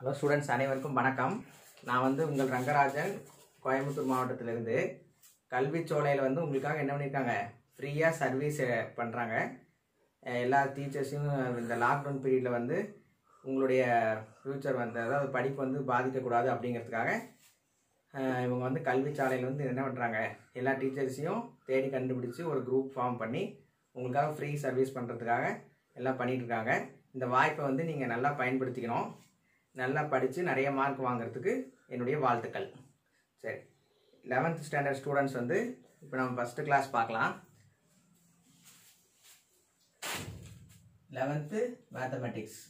Hello students அனைவருக்கும் வணக்கம். நான் வந்து உங்கள் ரங்கராஜன் கோயம்புத்தூர் மாவட்டத்திலிருந்து. கல்விச்சோலையில் வந்து உங்களுக்காக என்ன பண்ணியிருக்காங்க ஃப்ரீயாக சர்வீஸ் பண்ணுறாங்க எல்லா டீச்சர்ஸையும் இந்த லாக்டவுன் பீரியடில் வந்து உங்களுடைய ஃப்யூச்சர் வந்து அதாவது படிப்பு வந்து பாதிக்கக்கூடாது அப்படிங்கிறதுக்காக இவங்க வந்து கல்விச்சாலையில் வந்து என்ன பண்ணுறாங்க எல்லா டீச்சர்ஸையும் தேடி கண்டுபிடிச்சி ஒரு குரூப் ஃபார்ம் பண்ணி உங்களுக்காக ஃப்ரீ சர்வீஸ் பண்ணுறதுக்காக எல்லாம் பண்ணிகிட்ருக்காங்க இந்த வாய்ப்பை வந்து நீங்கள் நல்லா பயன்படுத்திக்கணும். நல்லா படித்து நிறைய மார்க் வாங்குறதுக்கு என்னுடைய வாழ்த்துக்கள். சரி. லெவன்த் ஸ்டாண்டர்ட் ஸ்டூடெண்ட்ஸ் வந்து இப்போ நம்ம ஃபஸ்ட்டு கிளாஸ் பார்க்கலாம். Eleventh mathematics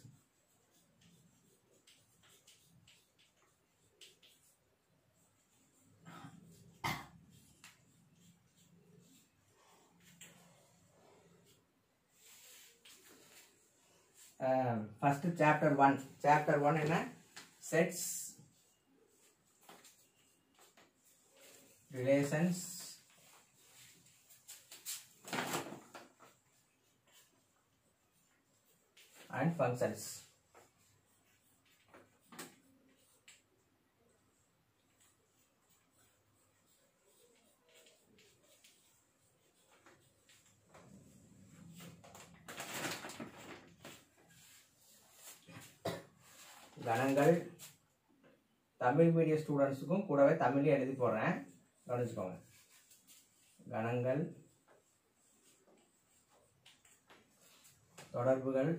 first chapter one chapter one என்ன செட்ஸ் ரிலேஷன்ஸ் அண்ட் ஃபங்க்ஷன்ஸ் கணங்கள் தமிழ் மீடியம் ஸ்டூடெண்ட்ஸுக்கும் கூடவே தமிழ்லேயே எழுதி போடுறேன். கவனிச்சுக்கோங்க. கணங்கள் தொடர்புகள்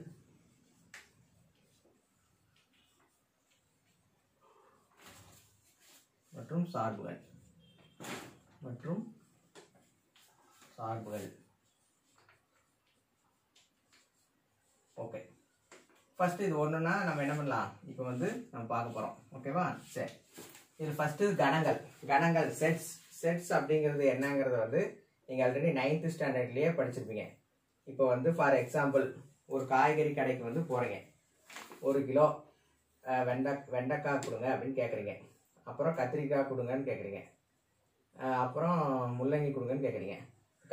மற்றும் சார்புகள். மற்றும் சார்புகள். ஓகே. ஃபஸ்ட்டு இது ஒன்றுன்னா நம்ம என்ன பண்ணலாம்? இப்போ வந்து நம்ம பார்க்க போகிறோம் ஓகேவா சரி. இது ஃபஸ்ட்டு கணங்கள். கணங்கள் செட்ஸ் செட்ஸ் அப்படிங்கிறது என்னங்கிறத வந்து நீங்கள் ஆல்ரெடி நைன்த்து ஸ்டாண்டர்ட்லேயே படிச்சிருப்பீங்க. இப்போ வந்து ஃபார் எக்ஸாம்பிள் ஒரு காய்கறி கடைக்கு வந்து போகிறீங்க ஒரு கிலோ வெண்டை வெண்டைக்காய் கொடுங்க அப்படின்னு கேட்குறீங்க அப்புறம் கத்திரிக்காய் கொடுங்கன்னு கேட்குறீங்க அப்புறம் முள்ளங்கி கொடுங்கன்னு கேட்குறீங்க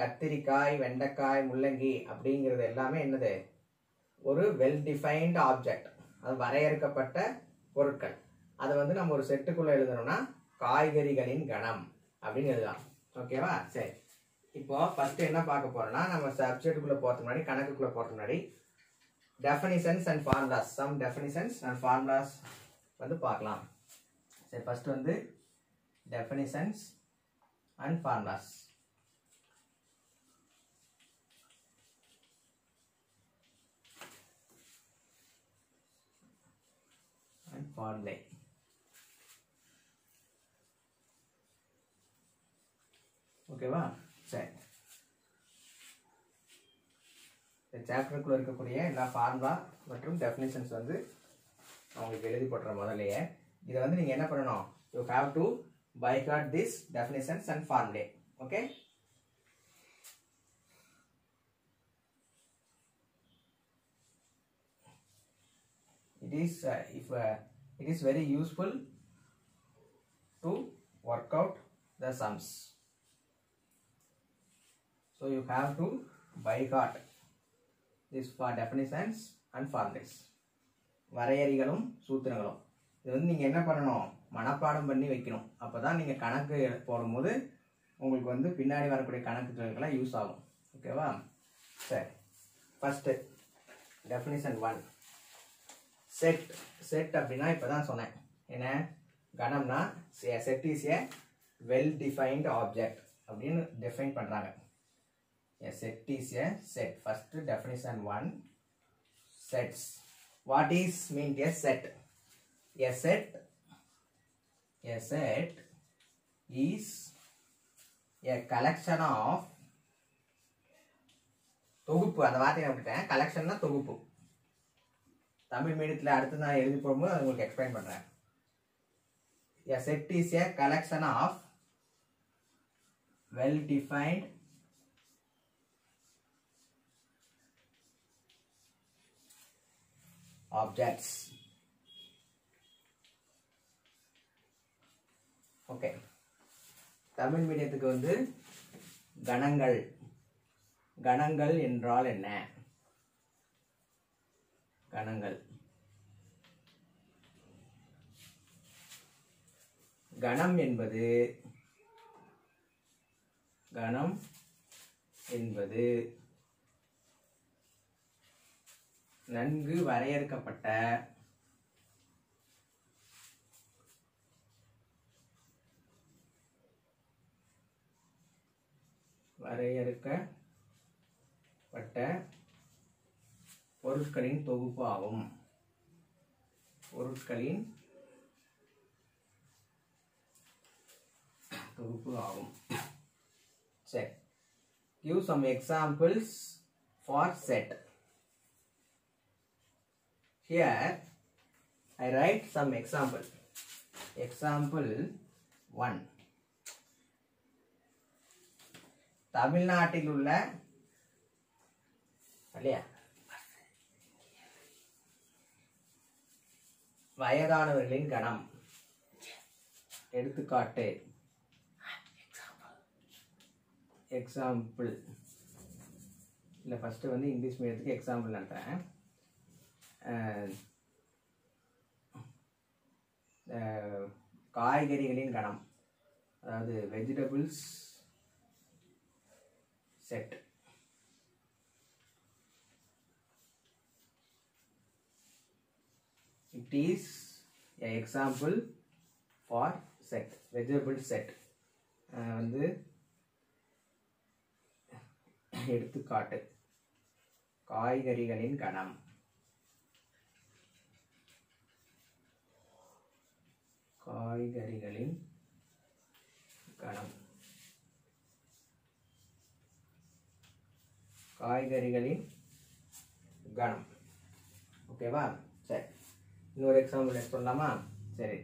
கத்திரிக்காய் வெண்டைக்காய் முள்ளங்கி அப்படிங்கிறது எல்லாமே என்னது? ஒரு வெல் டிஃபைன்டு ஆப்ஜெக்ட் அது வரையறுக்கப்பட்ட பொருட்கள். அதை வந்து நம்ம ஒரு செட்டுக்குள்ளே எழுதணும்னா காய்கறிகளின் கணம் அப்படின்னு எழுதலாம். ஓகேவா சரி. இப்போ ஃபஸ்ட்டு என்ன பார்க்க போகிறோம்னா நம்ம சப்ஜெக்ட்டுக்குள்ளே போகிறது முன்னாடி கணக்குக்குள்ளே போகிறது முன்னாடி definitions and formulas some definitions and formulas வந்து பார்க்கலாம். சரி ஃபஸ்ட்டு வந்து டெஃபனிஷன்ஸ் அண்ட் ஃபார்முலாஸ் அண்ட் ஃபார்முலை ஓகேவா சரி இந்த சாப்டருக்குள்ள இருக்கக்கூடிய எல்லா ஃபார்முலா மற்றும் டெஃபினேஷன்ஸ் வந்து அவங்களுக்கு எழுதி போட்டுற முதல்லயே. இதை வந்து நீங்கள் என்ன பண்ணணும்? You have to by heart this definitions and formulae okay it is uh, if uh, it is very useful to work out the sums. So you have to by heart this for definitions and formulas. வரையறிகளும் சூத்திரங்களும். இது வந்து நீங்கள் என்ன பண்ணணும்? மனப்பாடம் பண்ணி வைக்கணும். அப்போ தான் நீங்கள் கணக்கு போடும்போது உங்களுக்கு வந்து பின்னாடி வரக்கூடிய கணக்குகளுக்கெல்லாம் யூஸ் ஆகும். ஓகேவா சரி. First definition one set set அப்படின்னா இப்போ தான் சொன்னேன் என்ன கணம்னா set is a well defined object அப்படின்னு டிஃபைன் பண்ணுறாங்க A set is a set. First definition one. Sets. What is mean a set? A set. A set is a collection of தொகுப்பு அந்த வார்த்தையை நான் விட்டுட்டேன் கலெக்ஷன்னா தொகுப்பு தமிழ் மீடியத்தில் அடுத்து நான் எழுதி போகும்போது அது உங்களுக்கு எக்ஸ்பிளைன் பண்ணுறேன் a set is a collection of well defined objects. Okay Tamil மீடியத்துக்கு வந்து கணங்கள். கணங்கள் என்றால் என்ன? கணங்கள். கணம் என்பது கணம் என்பது நன்கு வரையறுக்கப்பட்ட வரையறுக்கப்பட்ட பொருட்களின் தொகுப்பு ஆகும் பொருட்களின் தொகுப்பு ஆகும் சரி give some examples for set here i write some example example 1 தமிழ்நாட்டில் உள்ள இல்லையா வயதானவர்களின் கணம். எடுத்துக்காட்டு. எக்ஸாம்பிள் இல்லை ஃபஸ்ட்டு வந்து இங்கிலீஷ் மீடியத்துக்கு எக்ஸாம்பிள் நடத்துகிறேன் காய்கறிகளின் கணம். அதாவது vegetables set it is an example for set vegetable set. வந்து எடுத்துக்காட்டு. காய்கறிகளின் கணம். காய்கறிகளின் கணம். காய்கறிகளின் கணம். ஓகேவா சரி இன்னொரு எக்ஸாம்பிள் எடுத்து சொல்லலாமா சரி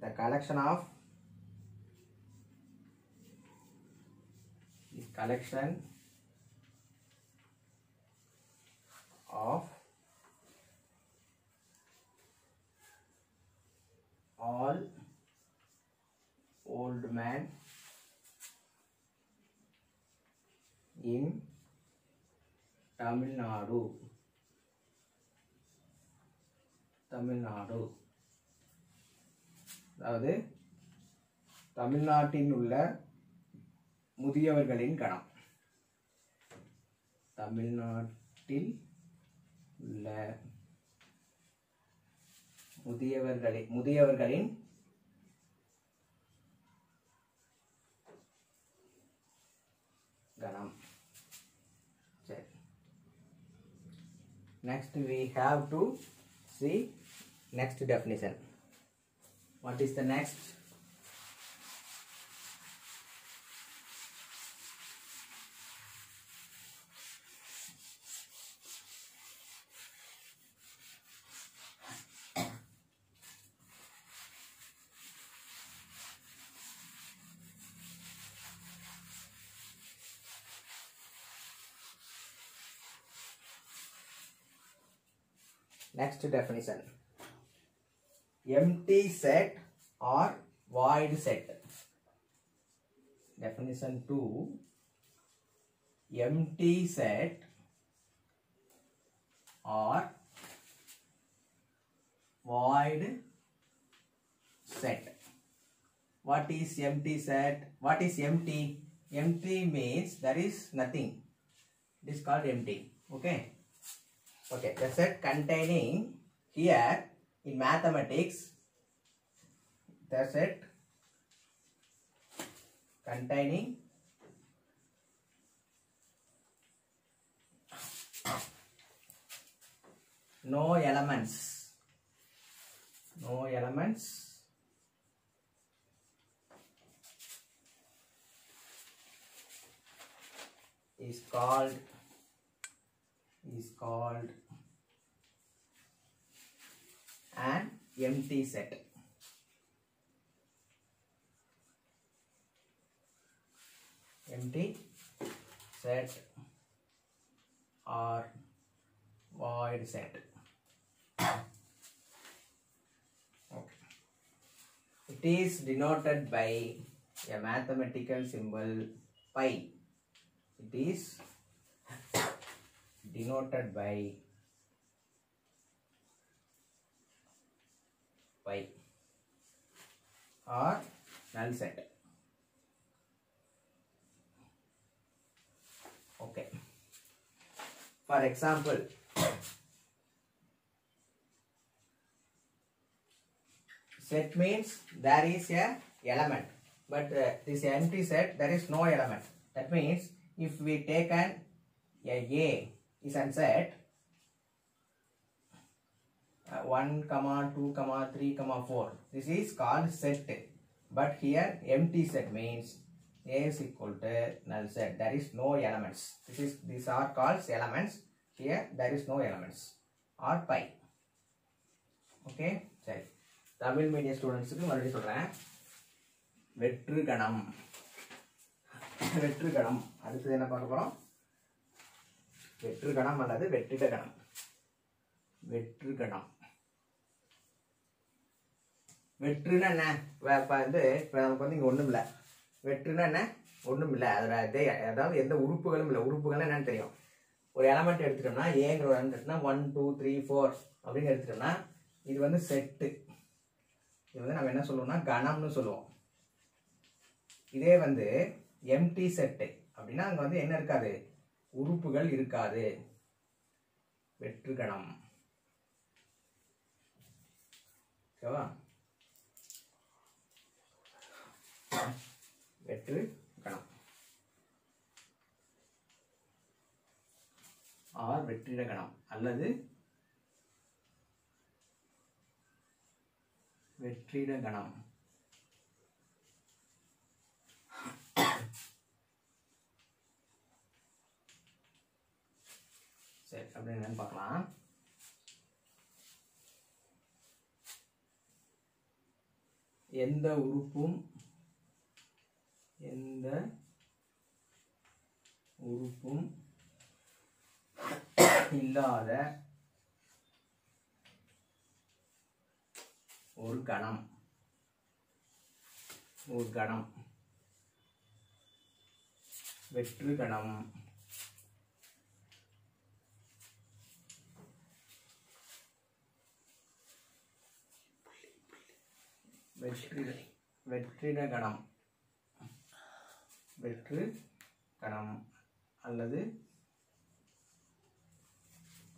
the collection of the collection of all old man in Tamil Nadu. Tamil Nadu. அதாவது தமிழ்நாட்டில் உள்ள முதியவர்களின் கணம். தமிழ்நாட்டில் உள்ள முதியவர்களின் முதியவர்களின் கணம். next we have to see next definition. What is the next? Next definition. Empty set or void set? Definition 2 empty set or void set. What is empty set? What is empty? Empty means there is nothing. It is called empty. Okay okay the set containing here in mathematics the set containing no elements no elements. Is called is called an empty set. Empty set or void set. Okay. It is denoted by a mathematical symbol pi. It is denoted by by or null set. Okay. For example set means there is a element but uh, this empty set there is no element. That means if we take an a, a is an set uh, 1 comma 2 comma 3 comma 4 this is called set but here empty set means a is equal to null set there is no elements this is these are called elements here there is no elements or pi okay சரி Tamil medium ஸ்டூடெண்ட்ஸுக்கு மறுபடியும் சொல்கிறேன் வெற்று கணம் வெற்று கணம் அடுத்தது என்ன பார்க்க போகிறோம் வெற்று கணம் அல்லது வெற்றிட கணம் வெற்று கணம் வெற்றுன்னா என்ன? இப்போ வந்து இப்போ நமக்கு வந்து இங்கே ஒன்றும் இல்லை வெற்றுன்னா என்ன? ஒன்றும் இல்லை அதில் இதே அதாவது எந்த உறுப்புகளும் இல்லை. உறுப்புகள் என்னன்னு தெரியும். ஒரு எலமெண்ட் எடுத்துட்டோம்னா ஏங்கிற ஒரு ஒன் டூ த்ரீ ஃபோர் அப்படின்னு எடுத்துட்டோம்னா இது வந்து செட்டு இது வந்து நம்ம என்ன சொல்லுவோம்னா கணம்னு சொல்லுவோம். இதே வந்து எம்டி செட்டு அப்படின்னா அங்கே வந்து என்ன இருக்காது? உறுப்புகள் இருக்காது. வெற்று கணம் ஓகேவா? வெற்று கணம் ஆர் வெற்றிட கணம் அல்லது வெற்றிட கணம் சரி அப்படி என்னன்னு பார்க்கலாம். எந்த உறுப்பும் எந்த உறுப்பும் இல்லாத ஒரு கணம். ஒரு கணம். வெற்று கணம். வெற்றி வெற்றிட கணம் வெற்று கணம் அல்லது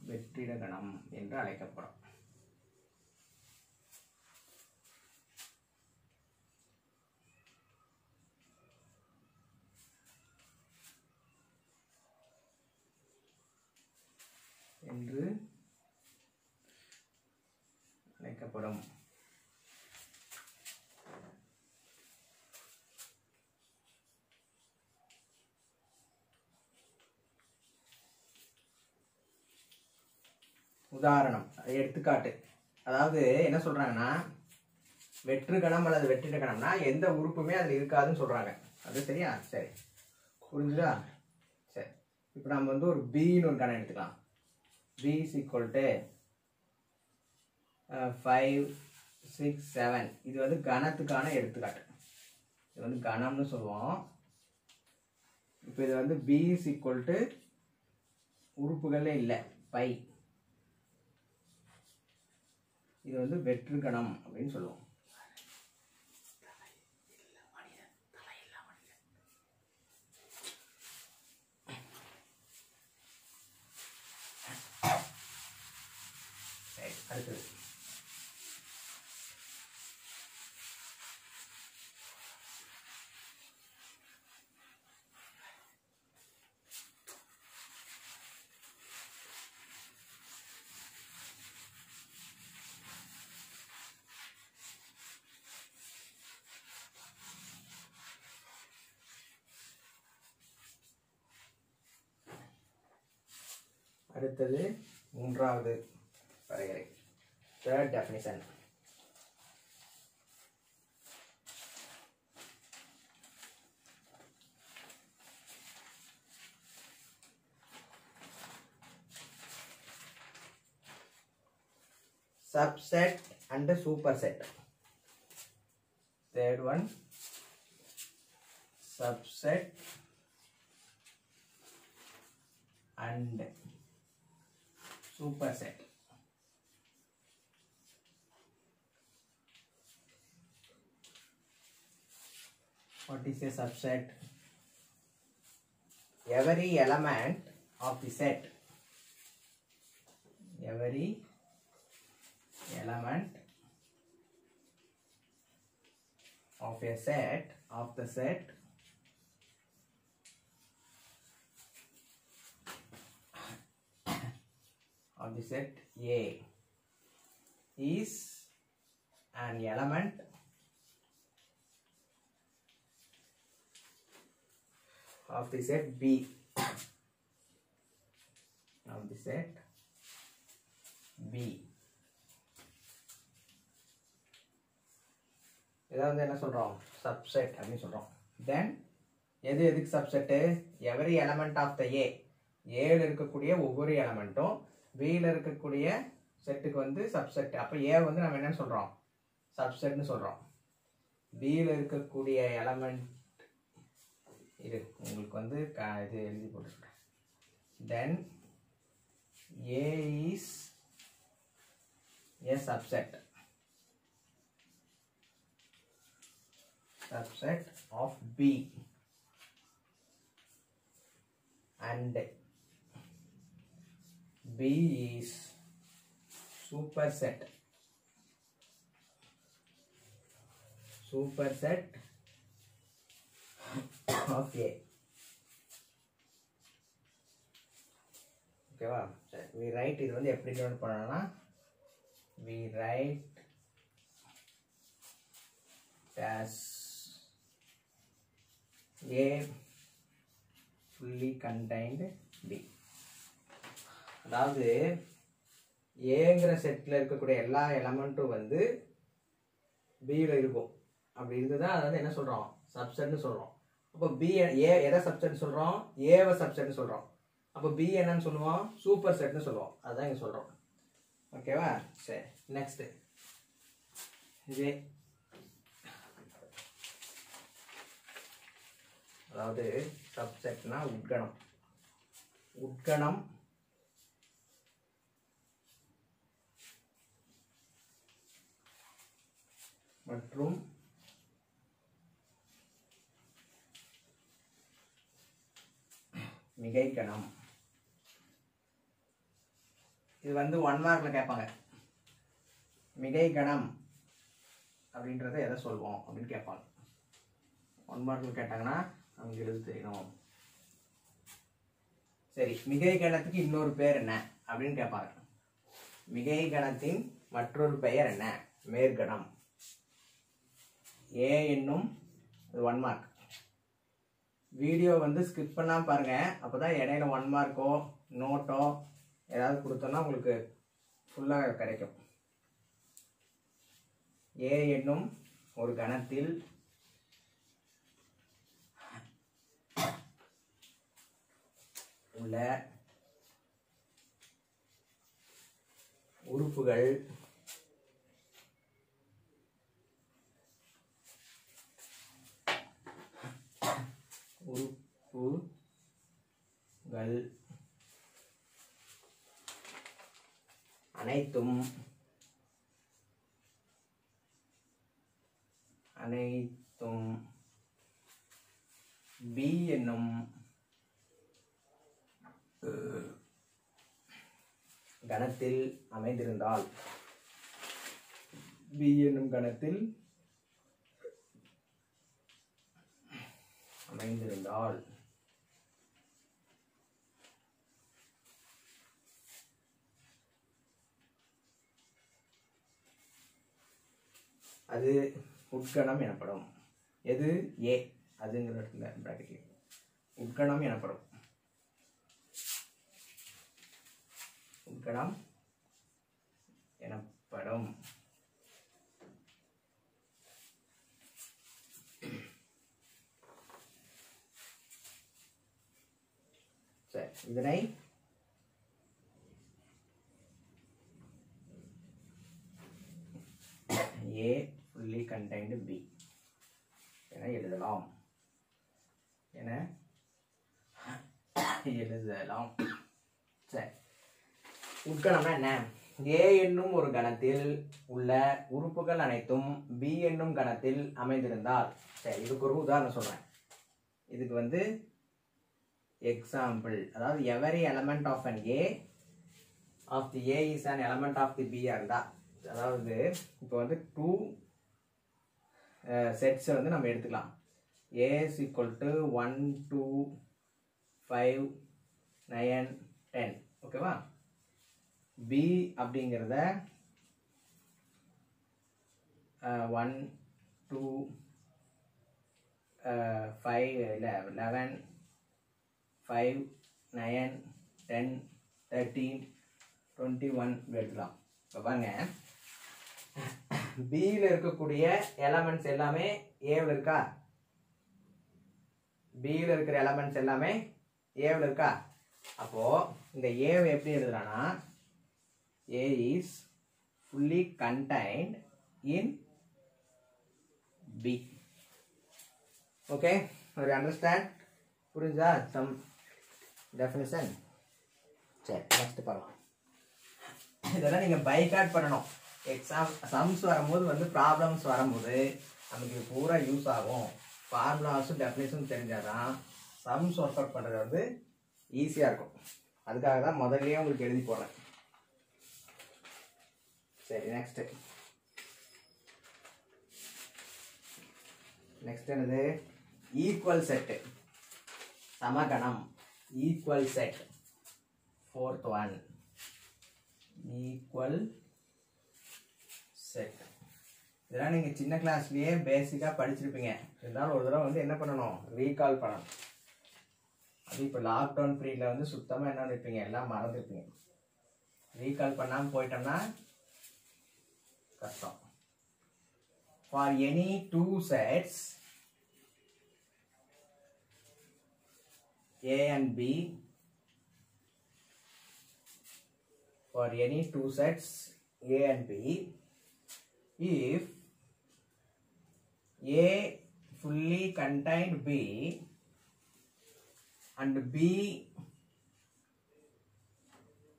வெற்றிட கணம் என்று அழைக்கப்படும். என்று அழைக்கப்படும். உதாரணம் எடுத்துக்காட்டு. அதாவது என்ன சொல்றாங்கன்னா வெற்று கணம் அல்லது வெற்றிட கணம்னா எந்த உறுப்புமே அதில் இருக்காதுன்னு சொல்றாங்க. அது சரியா? சரி. புரிஞ்சுதா? சரி. இப்போ நம்ம வந்து ஒரு பின்னு ஒரு கணம் எடுத்துக்கலாம். B is equal to five six seven இது வந்து கணத்துக்கான எடுத்துக்காட்டு. இது வந்து கணம்னு சொல்லுவோம். இப்போ இது வந்து பி இஸ் ஈக்குவல் டு உறுப்புகளே இல்லை பை. இது வந்து வெற்றுகணம் அப்படின்னு சொல்லுவோம் சரி அடுத்தது அடுத்தது மூன்றாவது வரையறை third definition subset and superset third one subset and superset what is a subset? Every element of the set. Every element of a set of the set of the set A is an element of the set B. Of the set B. இதை வந்து என்ன சொல்கிறோம் subset அப்படின்னு சொல்கிறோம் then எது எதுக்கு subset every element of the A ஏழு இருக்கக்கூடிய ஒவ்வொரு எலமெண்ட்டும் பியில் இருக்கக்கூடிய செட்டுக்கு வந்து சப்செட் அப்போ ஏ வந்து நம்ம என்னன்னு சொல்கிறோம் சப்செட்னு சொல்கிறோம் பியில் இருக்கக்கூடிய எலமெண்ட் இரு உங்களுக்கு வந்து க இது எழுதி போட்டு சொல்கிறேன் then A is a subset subset of B. And B is superset superset of A ஓகேவா சரி வி ரைட் இது வந்து எப்படி நோட் பண்ணணும்னா we write as A fully contained B அதாவது ஏங்கிற செட்டில் இருக்கக்கூடிய எல்லா எலமெண்ட்டும் வந்து பியில் இருக்கும். அப்படி இருந்ததுதான் அதை வந்து என்ன சொல்கிறோம் சப்செட்னு சொல்கிறோம் அப்போ பி ஏ எதை சப்செட் சொல்கிறோம் ஏவை சப்செட்னு சொல்கிறோம் அப்போ பி என்னன்னு சொல்லுவோம்? சூப்பர் செட்னு சொல்லுவோம். அதுதான் இங்கே சொல்கிறோம் ஓகேவா சரி நெக்ஸ்ட்டு இதே. அதாவது சப்செட்னா உட்கணம். உட்கணம் மற்றும் மிகைக்கணம். இது வந்து ஒன் மார்க்ல கேட்பாங்க. மிகை கணம் அப்படின்றத எதை சொல்லுவோம் அப்படின்னு கேட்பாங்க. ஒன் மார்க்ல கேட்டாங்கன்னா அவங்க எழுது தெரியணும் சரி மிகை கணத்துக்கு இன்னொரு பேர் என்ன அப்படின்னு கேட்பாங்க. மிகை கணத்தின் மற்றொரு பெயர் என்ன? மேற்கணம். ஏ என்னும் ஒன் மார்க் வீடியோ வந்து ஸ்கிப் பண்ணாம பாருங்கள் அப்போதான் இடையில ஒன் மார்க்கோ நோட்டோ ஏதாவது கொடுத்தோன்னா உங்களுக்கு ஃபுல்லாக கிடைக்கும். ஏ என்னும் ஒரு கணத்தில் உள்ள உறுப்புகள் உறுப்புகள் அனைத்தும் அனைத்தும் பி என்னும் கணத்தில் அமைந்திருந்தால் பி என்னும் கணத்தில் அமைந்திருந்தால் அது உட்கணம் எனப்படும். எது? ஏ. அதுங்கிற இடத்துல உட்கணம் எனப்படும். உட்கணம் எனப்படும். சரி இதனை ஏ ஃபுல்லி கண்டைன்டு பி என எழுதலாம். என எழுதலாம். சரி. உட்கணம்னா என்ன? ஏ என்னும் ஒரு கணத்தில் உள்ள உறுப்புகள் அனைத்தும் பி என்னும் கணத்தில் அமைந்திருந்தால் சரி இதுக்கு ஒரு உதாரணம் சொல்றேன். இதுக்கு வந்து எக்ஸாம்பிள் அதாவது every element of an A of the A is an element of the B இருந்தா அதாவது இப்போ வந்து டூ செட்ஸை வந்து நம்ம எடுத்துக்கலாம். A is equal to one two five nine ten ஓகேவா பி அப்படிங்கிறத one two five eleven five nine ten thirteen twenty one எடுத்துக்கலாம் இப்போ பாருங்க. பியில் இருக்கக்கூடிய எலமெண்ட்ஸ் எல்லாமே ஏவில் இருக்கா? பியில் இருக்கிற எலமெண்ட்ஸ் எல்லாமே ஏவில் இருக்கா? அப்போது இந்த ஏவை எப்படி எழுதுறான்னா A is fully contained in B okay ஒரு அண்டர்ஸ்டாண்ட் புரிஞ்சா? சம் டெஃபினிஷன் சரி நெக்ஸ்ட் பார்க்கலாம். இதெல்லாம் நீங்கள் பைக்காட் பண்ணணும். எக்ஸாம் சம்ஸ் வரும்போது வந்து ப்ராப்ளம்ஸ் வரும்போது நமக்கு இது பூரா யூஸ் ஆகும். ஃபார்முலாஸும் டெஃபினேஷன் தெரிஞ்சால் தான் சம்ஸ் ஒர்க் அவுட் பண்ணுறது வந்து ஈஸியாக இருக்கும். அதுக்காக தான் முதல்லயே உங்களுக்கு எழுதி போடுறேன். சரி நெக்ஸ்ட் நெக்ஸ்ட் என்னது? ஈக்குவல் செட்டு சமகணம். Equal set fourth one equal set இதெல்லாம் நீங்கள் சின்ன கிளாஸ்லேயே பேசிக்காக படிச்சிருப்பீங்க. இருந்தாலும் ஒரு தடவை வந்து என்ன பண்ணணும்? ரீகால் பண்ணணும். அது இப்போ லாக்டவுன் பீரியடில் வந்து சுத்தமாக என்ன இருப்பீங்க எல்லாம் மறந்துருப்பீங்க. ரீகால் பண்ணாமல் போயிட்டோம்னா கஷ்டம். For any two sets A and B for any two sets A and B if A fully contained B and B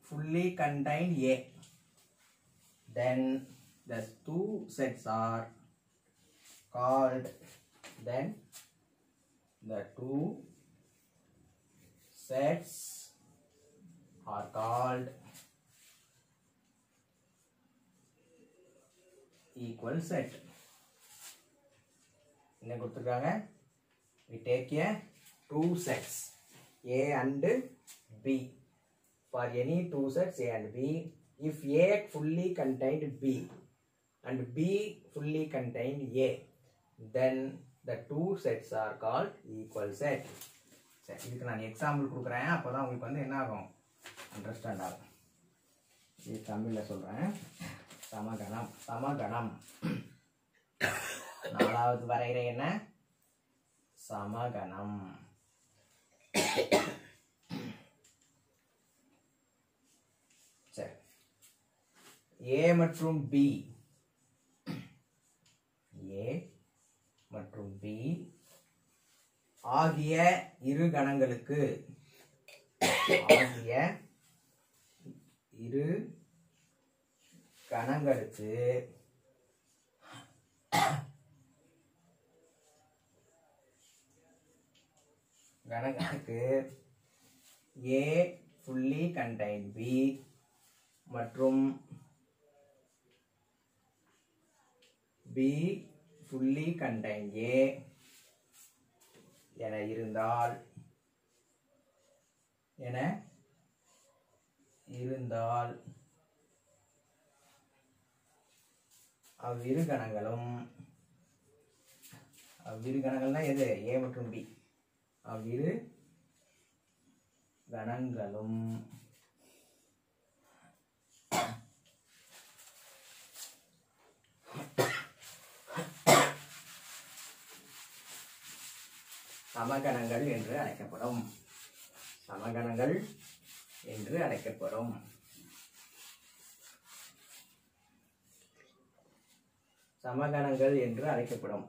fully contained A then the two sets are called then the two sets are called equal set என்ன கொடுத்துருக்காங்க we take a two sets a and b for any two sets a and b if a fully contained b and b fully contained a then the two sets are called equal set சரி இதுக்கு நான் example கொடுக்குறேன். அப்போ தான் உங்களுக்கு வந்து என்ன ஆகும்? அண்டர்ஸ்டாண்ட் ஆகும். இது தமிழில் சொல்கிறேன் சமகணம் சமகணம் நாலாவது வரைகிற என்ன? சமகணம் சரி. ஏ மற்றும் பி ஏ மற்றும் பி ஆகிய இரு கணங்களுக்கு ஆகிய இரு கணங்களுக்கு கணங்களுக்கு ஏ ஃபுல்லி கண்டைன் பி மற்றும் பி ஃபுல்லி கண்டைன் ஏ என இருந்தால் என இருந்தால் அவ்விரு கணங்களும் அவ்விரு கணங்கள்னா எது? ஏ மற்றும் பி அவ்விரு கணங்களும். சமகணங்கள் என்று அழைக்கப்படும். சமகணங்கள் என்று அழைக்கப்படும். சமகணங்கள் என்று அழைக்கப்படும்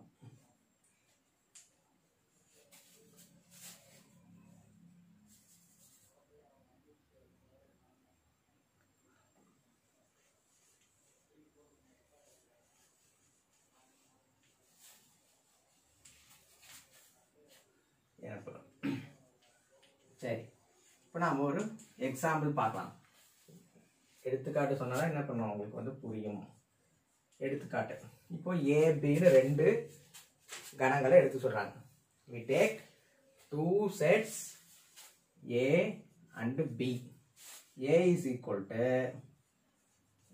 எனப்படும் சரி. இப்போ நாம் ஒரு எக்ஸாம்பிள் பார்க்கலாம். எடுத்துக்காட்டு சொன்னால் என்ன பண்ணுவோம்? உங்களுக்கு வந்து புரியும். எடுத்துக்காட்டு. இப்போ ஏபின்னு ரெண்டு கணங்களை எடுத்து சொல்கிறாங்க we take two sets A and B A is equal to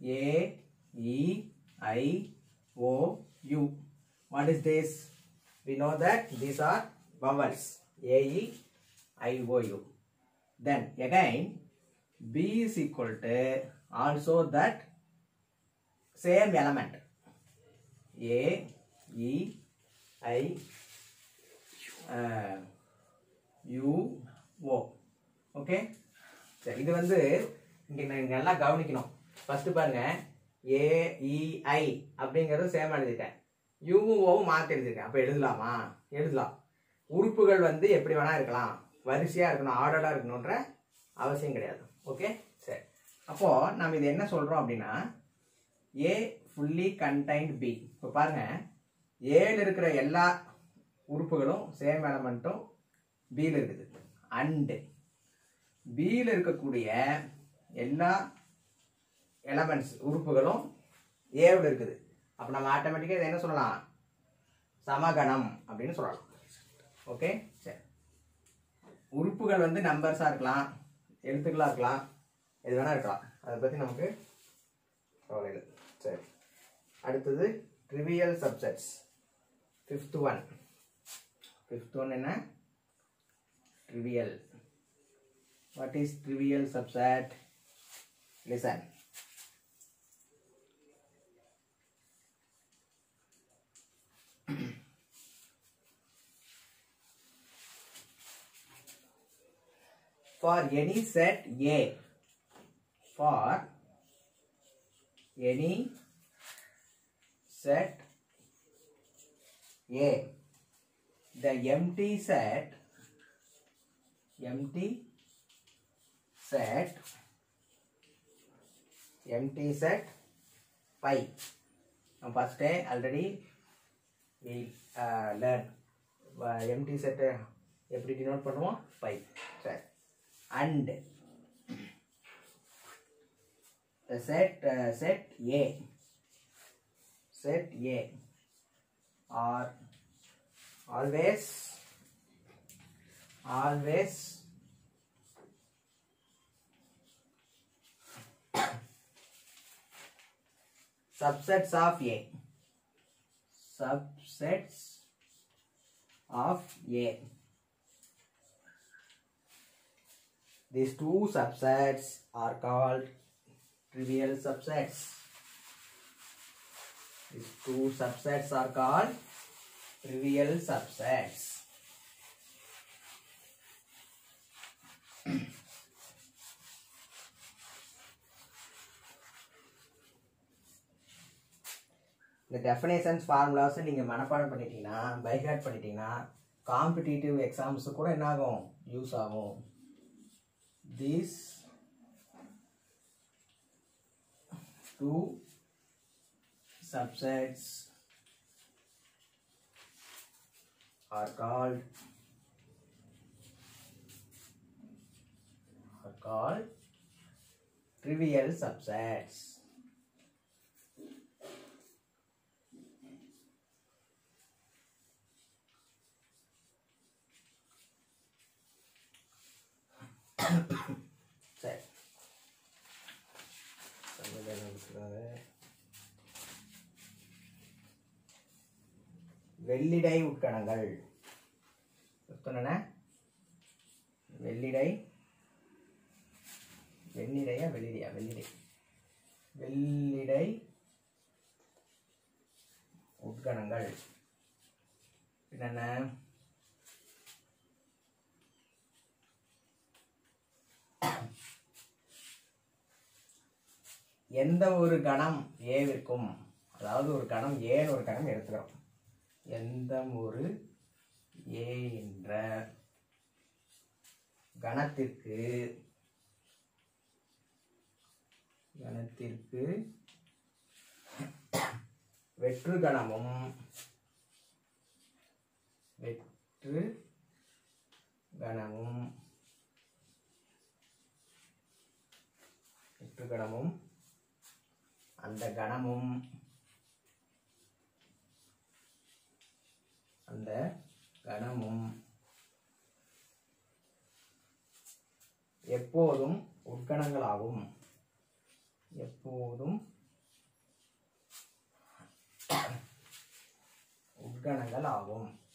A, E, I, O, U. What is this? We know that vowels. A, E, I, O, U. Then again, B is equal to also that same element. A, E, I, uh, U, O. Okay சரி இது வந்து இங்க நீங்க நல்லா கவனிக்கணும். First பாருங்க. AEI e, அப்படிங்கறது same எழுதிட்டேன் யூவும் ஓவும் மாற்றி எழுதிருக்கேன் அப்போ எழுதலாமா? எழுதலாம். உறுப்புகள் வந்து எப்படி வேணா இருக்கலாம். வரிசையாக இருக்கணும் ஆர்டராக இருக்கணுன்ற அவசியம் கிடையாது. ஓகே சரி. அப்போது நம்ம இது என்ன சொல்கிறோம் அப்படின்னா ஏ ஃபுல்லி கண்டைன்ட் பி இப்போ பாருங்கள் ஏல இருக்கிற எல்லா உறுப்புகளும் சேம் எலமெண்ட்டும் பியில் இருக்குது. அண்டு பியில் இருக்கக்கூடிய எல்லா எலமெண்ட்ஸ் உறுப்புகளும் ஏவில் இருக்குது. அப்போ நம்ம ஆட்டோமேட்டிக்காக இதை என்ன சொல்லலாம்? சமகணம் அப்படின்னு சொல்லலாம். ஓகே சரி. உறுப்புகள் வந்து நம்பர்ஸாக இருக்கலாம் எழுத்துக்களாக இருக்கலாம் எது வேணா இருக்கலாம். அதை பற்றி நமக்கு கவலை இல்லை. சரி. அடுத்தது trivial subsets fifth one fifth one என்ன? Trivial what is trivial subject listen For any set A, for any set A, the empty set, empty set empty set pi now first day already we uh, learn uh, empty set uh, எப்படி denote பண்ணுவோம் pi சரி and the set uh, set a set a are always always subsets of A. Subsets of A. These two subsets are called trivial subsets. These two subsets are called trivial subsets. இந்த definitions formulas நீங்கள் மனப்பாடம் பண்ணிட்டீங்கன்னா by heart பண்ணிட்டீங்கன்னா competitive exams கூட என்ன ஆகும் use ஆகும் this two subsets are called are called trivial subsets. சரி. வெள்ளிடை உட்கணங்கள். சொன்னன? வெள்ளிடை வெண்ணிடையா வெள்ளிடையா? வெள்ளிடை. வெள்ளிடை உட்கணங்கள். என்னென்ன எந்த ஒரு கணம் ஏவிற்கும் அதாவது ஒரு கணம் ஏன்னு ஒரு கணம் எடுத்துக்கிறோம்? எந்த ஒரு ஏ என்ற கணத்திற்கு கணத்திற்கு வெற்று கணமும் வெற்று கணமும் சுற்று கணமும். அந்த கணமும். அந்த கணமும். எப்போதும் உட்கணங்களாகும். எப்போதும் உட்கணங்கள் ஆகும்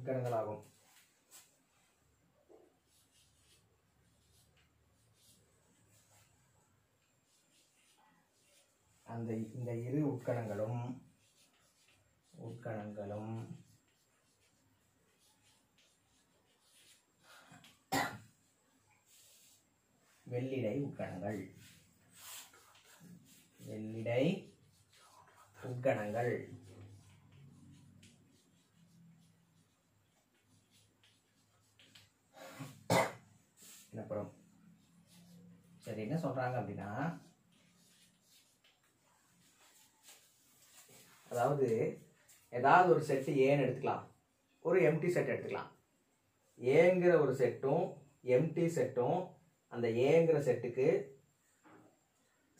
உட்கணங்களாகும் அந்த இந்த இரு உட்கணங்களும் உட்கணங்களும் வெள்ளிடை உட்கணங்கள். வெள்ளிடை உட்கணங்கள். அப்புறம் சரி என்ன சொல்றாங்க அப்படின்னா அதாவது ஏதாவது ஒரு செட்டு ஏன்னு எடுத்துக்கலாம். ஒரு எம்டி செட் எடுத்துக்கலாம். ஏங்கிற ஒரு செட்டும் எம்டி செட்டும் அந்த ஏங்கிற செட்டுக்கு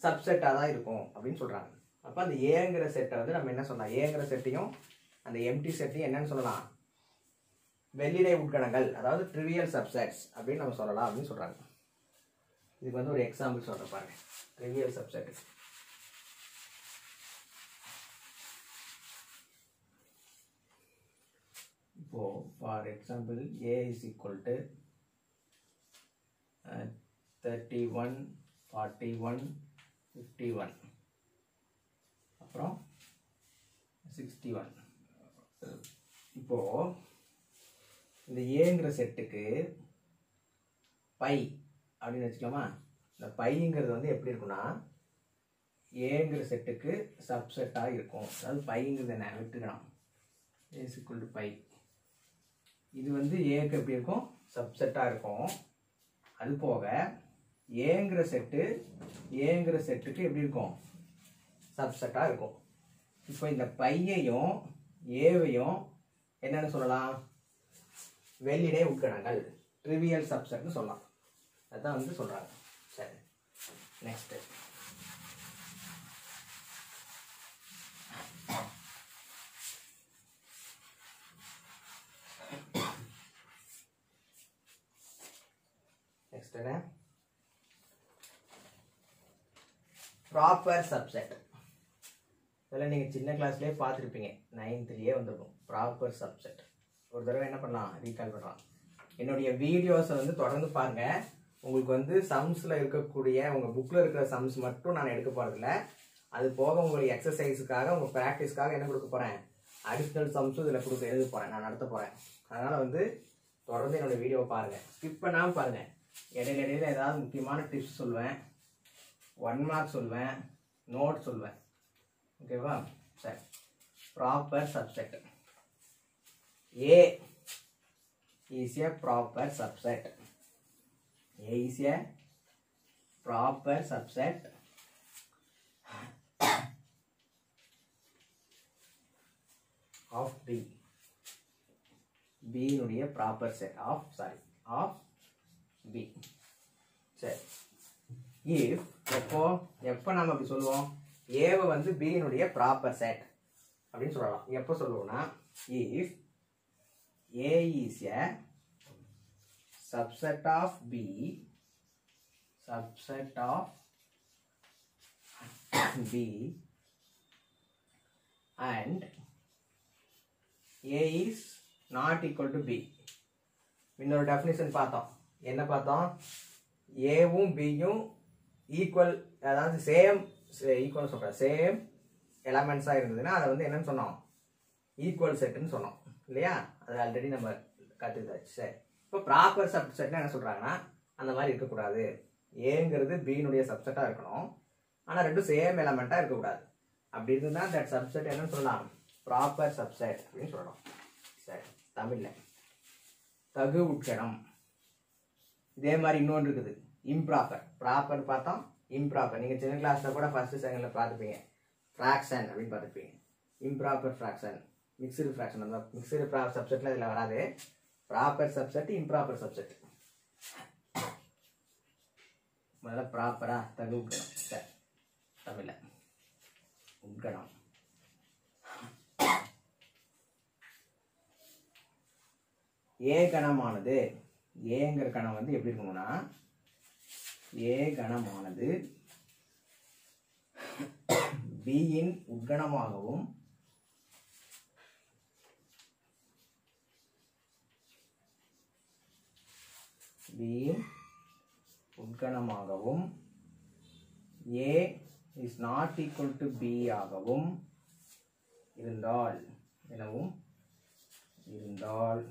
சப்செட்டாக தான் இருக்கும் அப்படின்னு சொல்கிறாங்க அப்போ அந்த ஏங்கிற செட்டை வந்து நம்ம என்ன சொல்லலாம்? ஏங்கிற செட்டையும் அந்த எம்டி செட்டையும் என்னன்னு சொல்லலாம்? வெள்ளிடை உட்கணங்கள் அதாவது ட்ரிவியல் சப்செட்ஸ் அப்படின்னு நம்ம சொல்லலாம் அப்படின்னு சொல்கிறாங்க இதுக்கு வந்து ஒரு எக்ஸாம்பிள் சொல்கிறேன் பாருங்க. ட்ரிவியல் சப்செட் இப்போ for example A is equal to thirty one forty one fifty one அப்புறம் சிக்ஸ்டி ஒன் இப்போது இந்த ஏங்கிற செட்டுக்கு பை அப்படின்னு வச்சுக்கலாமா? இந்த பைங்கிறது வந்து எப்படி இருக்கும்னா ஏங்கிற செட்டுக்கு சப்செட்டாக இருக்கும். அதாவது பைங்கிறது நான் விட்டுக்கலாம். As phi. இது வந்து ஏக்கு எப்படி இருக்கும்? சப்செட்டாக இருக்கும். அது போக ஏங்கிற செட்டு ஏங்கிற செட்டுக்கு எப்படி இருக்கும்? சப்செட்டாக இருக்கும். இப்போ இந்த பையையும் ஏவையும் என்னன்னு சொல்லலாம்? வெள்ளிடை உட்கணங்கள் ட்ரிவியல் சப்செட்னு சொல்லலாம். அதான் வந்து சொல்கிறாங்க சரி. நெக்ஸ்ட்டு நெக்ஸ்ட் என்ன? ப்ராப்பர் சப்செட் இதெல்லாம் நீங்கள் சின்ன கிளாஸ்லேயே பார்த்துருப்பீங்க. நைன்த்லேயே வந்துருக்கும். ப்ராப்பர் சப்செட் ஒரு தடவை என்ன பண்ணலாம் ரீகால் பண்ணலாம். என்னுடைய வீடியோஸை வந்து தொடர்ந்து பாருங்க. உங்களுக்கு வந்து சம்ஸில் இருக்கக்கூடிய உங்கள் புக்கில் இருக்கிற சம்ஸ் மட்டும் நான் எடுக்க போகிறதில்ல அது போக உங்களுக்கு எக்ஸசைஸுக்காக உங்கள் ப்ராக்டிஸ்க்காக என்ன கொடுக்க போகிறேன் அடிஷ்னல் சம்ஸும் இதில் கொடுக்க எழுத போகிறேன் நான் நடத்த போகிறேன் அதனால் வந்து தொடர்ந்து என்னோடய வீடியோவை பாருங்கள் ஸ்கிப் பண்ணாமல் பாருங்கள் இடையில இடையில ஏதாவது முக்கியமான டிப்ஸ் சொல்லுவேன். ஒன் மார்க் சொல்லுவேன். நோட் சொல்லுவேன். ஓகேவா சரி. Proper subject A is a proper subset. A is a proper subset of B. B னுடைய proper set of sorry of B. சரி if எப்போ எப்போ நம்ம அப்படி சொல்லுவோம் ஏவை வந்து B னுடைய proper set அப்படின்னு சொல்லலாம் எப்போ சொல்லுவோம்னா if A is a subset of B, subset of B, and A is not equal to B. இன்னொரு டெஃபினிஷன் பார்த்தோம். என்ன பார்த்தோம்? ஏவும் பியும் ஈக்குவல் அதாவது சேம் ஈக்குவல் சொல்கிறேன் சேம் எலமெண்ட்ஸாக இருந்ததுன்னா அதை வந்து என்னன்னு சொன்னோம்? ஈக்குவல் செட்டுன்னு சொன்னோம். இல்லையா? அது ஆல்ரெடி நம்ம கற்றுக்கிட்டாச்சு சரி. இப்போ ப்ராப்பர் சப்செட்னா என்ன சொல்கிறாங்கன்னா அந்த மாதிரி இருக்கக்கூடாது. ஏங்கிறது பீனுடைய சப்செட்டாக இருக்கணும். ஆனால் ரெண்டும் சேம் எலமெண்ட்டாக இருக்கக்கூடாது. அப்படி இருந்தால் தட் சப்செட் என்னன்னு சொல்லலாம். ப்ராப்பர் சப்செட் அப்படின்னு சொல்லலாம் சரி. தமிழில். தகு உட்கணம் இதே மாதிரி இன்னொன்று இருக்குது. இம்ப்ராப்பர் ப்ராப்பர் பார்த்தோம் இம்ப்ராப்பர் நீங்கள் சின்ன கிளாஸில் கூட ஃபஸ்ட்டு செகண்டில் பார்த்துப்பீங்க. ஃப்ராக்ஷன் அப்படின்னு பார்த்துப்பீங்க. இம்ப்ராப்பர் ஃப்ராக்ஷன் மிக்சடு ஃப்ராக்ஷன் அந்த மிக்சடு ப்ரா சப்ஜெக்டில் இதில் வராது. ப்ராப்பர் சப்ஜெக்ட் இம்ப்ராப்பர் சப்ஜெக்ட் முதல்ல ப்ராப்பராக தகு உட்கணம் சரி தமிழில். உட்கணம் ஏ கணமானது ஏங்கிற கணம் வந்து எப்படி இருக்கணும்னா ஏ கணமானது பியின் உட்கணமாகவும் B உட்கணமாகவும் A is not equal to B ஆகவும் இருந்தால் எனவும் இருந்தால்.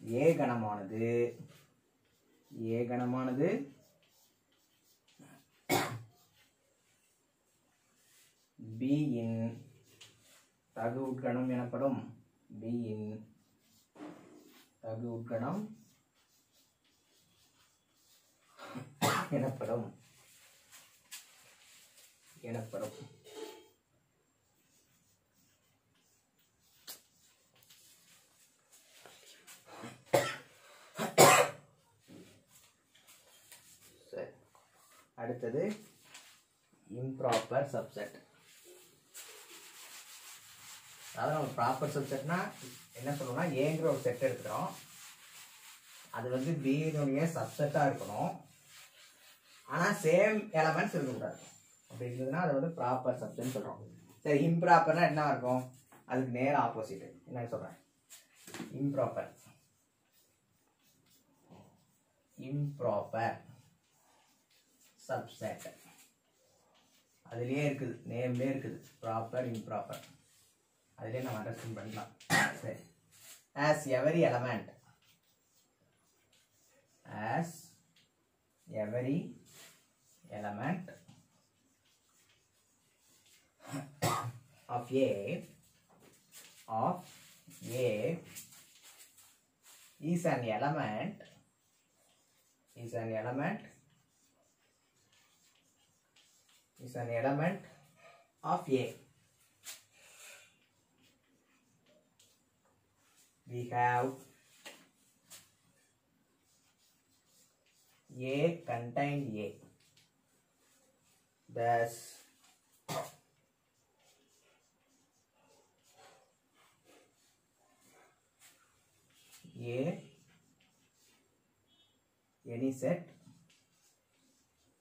ஏ கணமானது ஏ கணமானது பியின் இன் தகு உட்கணம் எனப்படும் பி இன் தகு உட்கணம் எனப்படும். எனப்படும் அடுத்தது இம்ப்ராப்பர் சப்செட் அதாவது நம்ம ப்ராப்பர் சப்செட்னா என்ன சொல்லணும்னா ஏங்கிற ஒரு செட் எடுத்துக்கிறோம். அது வந்து பியினுடைய சப்செட்டாக இருக்கணும். ஆனால் சேம் எலமெண்ட்ஸ் இருக்கக்கூடாது. அப்படி இருந்ததுன்னா அது வந்து ப்ராப்பர் சப்செட்னு சொல்கிறோம் சரி இம்ப்ராப்பர்னால் என்ன இருக்கும்? அதுக்கு நேர் ஆப்போசிட் என்ன சொல்கிறேன் இம்ப்ராப்பர் இம்ப்ராப்பர் சப்செட் அதுலேயே இருக்குது நேம்லேயே இருக்குது. ப்ராப்பர் இம்ப்ராப்பர் அதுலேயே நம்ம அண்டர்ஸ்டாண்ட் பண்ணலாம் சரி as every element as every element of A of A is an element is an element is an element of A. We have A contained A. Thus, A any set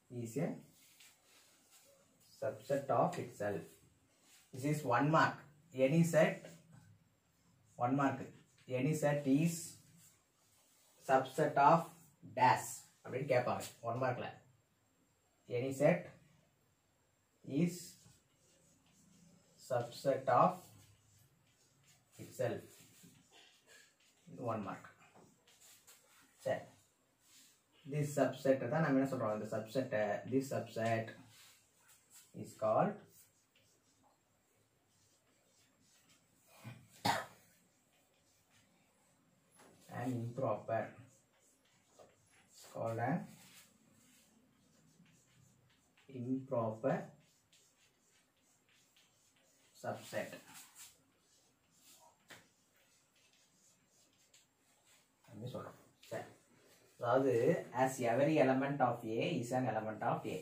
is a subset of itself. This is one mark. Any set, one mark. Any set is subset of dash. அப்படின்னு கேட்பாங்க one மார்க்ல any set is subset of itself இது one mark சரி this subset தான் நம்ம என்ன சொல்றோம் இந்த சப்செட்டை this subset is called and improper it's called as improper subset அப்படின்னு சொல்கிறோம் சரி அதாவது as every element of A is an element of A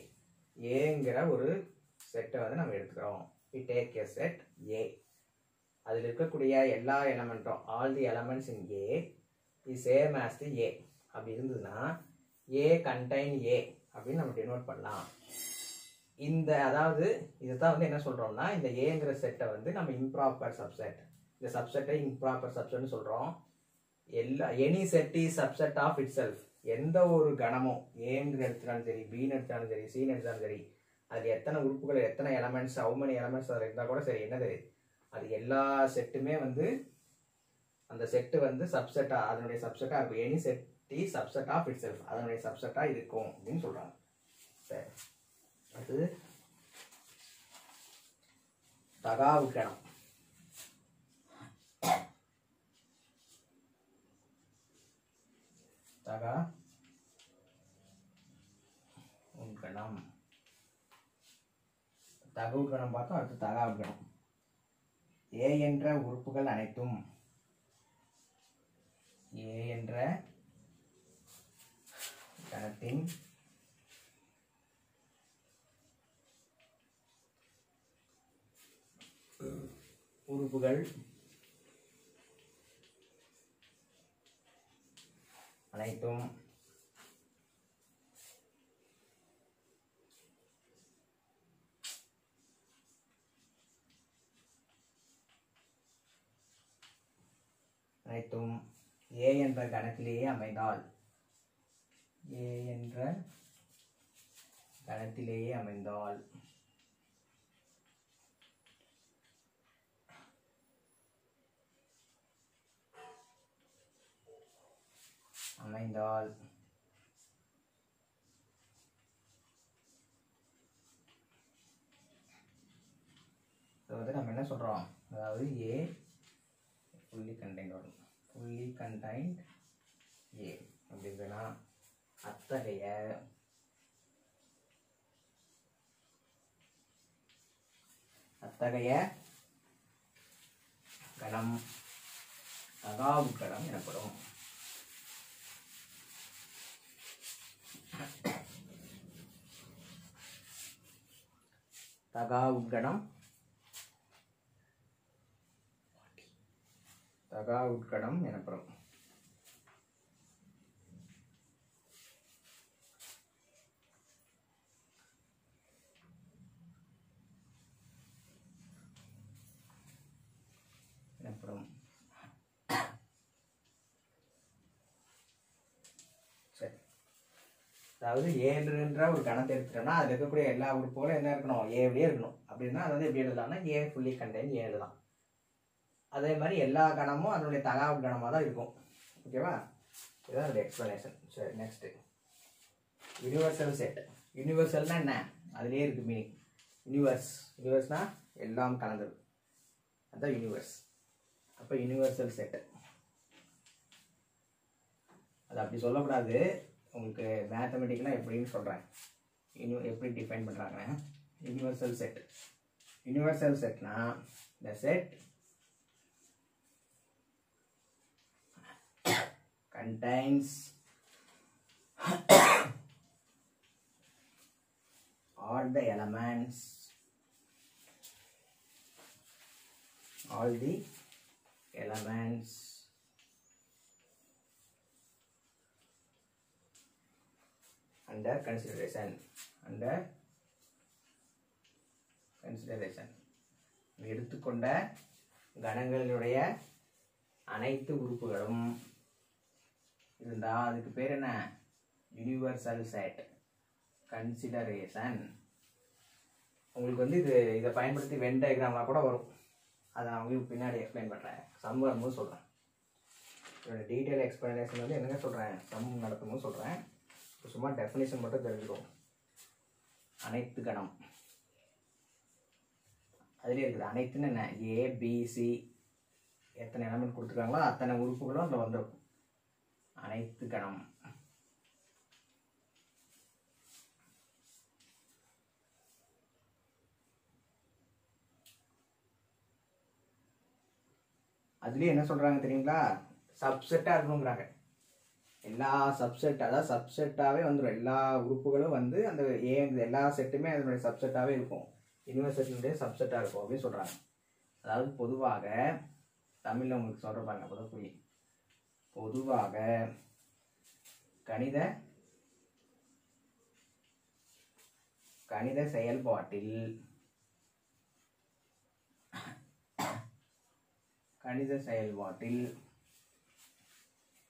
ஏங்கிற ஒரு செட்டை வந்து நம்ம எடுத்துக்கிறோம் we take a set A அதில் இருக்கக்கூடிய எல்லா எலமெண்ட்டும் all the elements in A is same as the A அப்படி இருந்ததுன்னா ஏ கண்டைன் ஏ அப்படின்னு நம்ம டினோட் பண்ணலாம். இந்த அதாவது இதை தான் வந்து என்ன சொல்கிறோம்னா இந்த ஏங்கிற செட்டை வந்து நம்ம இம்ப்ராப்பர் சப்செட் இந்த சப்செட்டை இம்ப்ராப்பர் சப்செட்னு சொல்கிறோம் எல்லா any set is subset of itself எந்த ஒரு கணமும் ஏங்கிற எடுத்தாலும் சரி பின்னு எடுத்தாலும் சரி சீன் எடுத்தாலும் சரி அது எத்தனை உறுப்புகள் எத்தனை எலமெண்ட்ஸ் ஹவு எலமெண்ட்ஸ் அதில் இருந்தால் கூட சரி என்னது? அது எல்லா செட்டுமே வந்து அந்த செட்டு வந்து சப்செட்டாக அதனுடைய சப்செட்டாக இருக்கும். Any set D subset of itself அதனுடைய சப்செட்டாக இருக்கும் அப்படின்னு சொல்கிறாங்க சரி. அடுத்தது தகாவுக்கணம் தகா உண்கணம் தகவு கணம் பார்த்தோம் அடுத்து தகாவு கணம் ஏ என்ற உறுப்புகள் அனைத்தும் ஏ என்ற கணத்தின் உறுப்புகள் அனைத்தும் அனைத்தும் ஏ என்ற கணத்திலேயே அமைந்தால் ஏ என்ற கணத்திலேயே அமைந்தால் அமைந்தால் இது வந்து நம்ம என்ன சொல்கிறோம் அதாவது ஏ புள்ளி கண்டென்ட் வரும் ஃபுல்லி கண்டைன்ட் ஏ அப்படின்னா அத்தகைய அத்தகைய கணம் தகாவு கணம் எனப்படும். தகாவு கணம் தகா உட்கடம் எனப்படும். எனப்படும். சரி. அதாவது ஏழுன்ற ஒரு கணத்தை எடுத்துட்டோம்னா அதில் இருக்கக்கூடிய எல்லா உறுப்புகளும் என்ன இருக்கணும்? ஏவிலே இருக்கணும். அப்படின்னா அது வந்து எப்படி எழுதலாம்னா ஏ ஃபுல்லி கண்டெய்ன் ஏழு தான். அதே மாதிரி எல்லா கணமும் அதனுடைய தகாவு கணமாக தான் இருக்கும். ஓகேவா? இதுதான் அதோட எக்ஸ்ப்ளனேஷன் சரி நெக்ஸ்ட்டு யூனிவர்சல் செட் யூனிவர்சல்னா என்ன? அதுலேயே இருக்குது மீனிங் யூனிவர்ஸ் யூனிவர்ஸ்னால் எல்லாம் கலந்தது. அதுதான் யூனிவர்ஸ் அப்போ யூனிவர்சல் செட்டு அது அப்படி சொல்லக்கூடாது. உங்களுக்கு மேத்தமெட்டிக்கலாக எப்படின்னு சொல்கிறேன் யூனி எப்படி டிஃபைன் பண்ணுறாங்க universal set universal செட்னா the set contains all the elements all the elements under consideration under consideration எடுத்துக்கொண்ட கணங்களினுடைய அனைத்து உறுப்புகளும் இருந்தால் அதுக்கு பேர் என்ன? யூனிவர்சல் செட் கன்சிடரேஷன் உங்களுக்கு வந்து இது இதை பயன்படுத்தி வென் டயக்ராம்லாம் கூட வரும். அதை நான் உங்களுக்கு பின்னாடி எக்ஸ்பிளைன் பண்ணுறேன் சம் வரும்போது சொல்கிறேன் இதோட டீட்டெயில் எக்ஸ்பிளனேஷன் வந்து என்னங்க சொல்கிறேன் சம் நடத்தும்போது சொல்கிறேன் சும்மா டெஃபினேஷன் மட்டும் தெரிஞ்சுக்கோங்க. அனைத்து கணம். அதுலேயே இருக்குது. அனைத்துன்னு என்ன? ஏபிசி எத்தனை எலமெண்ட் கொடுத்துருக்காங்களோ அத்தனை உறுப்புகளும் அதில் வந்திருக்கும். அனைத்து கணம். அதுலேயே என்ன சொல்கிறாங்க தெரியுங்களா? சப்செட்டாக இருக்கணுங்கிறாங்க. எல்லா சப்செட் அதாவது சப்செட்டாகவே வந்துடும் எல்லா உறுப்புகளும் வந்து அந்த ஏ எல்லா செட்டுமே அதனுடைய சப்செட்டாகவே இருக்கும். யூனிவர்சிட்டியுடைய சப்செட்டாக இருக்கும் அப்படின்னு சொல்கிறாங்க அதாவது பொதுவாக தமிழில் உங்களுக்கு சொல்கிறப்பாங்க பாருங்க அப்போ தான் புரியும் பொதுவாக கணித கணித செயல்பாட்டில் கணித செயல்பாட்டில்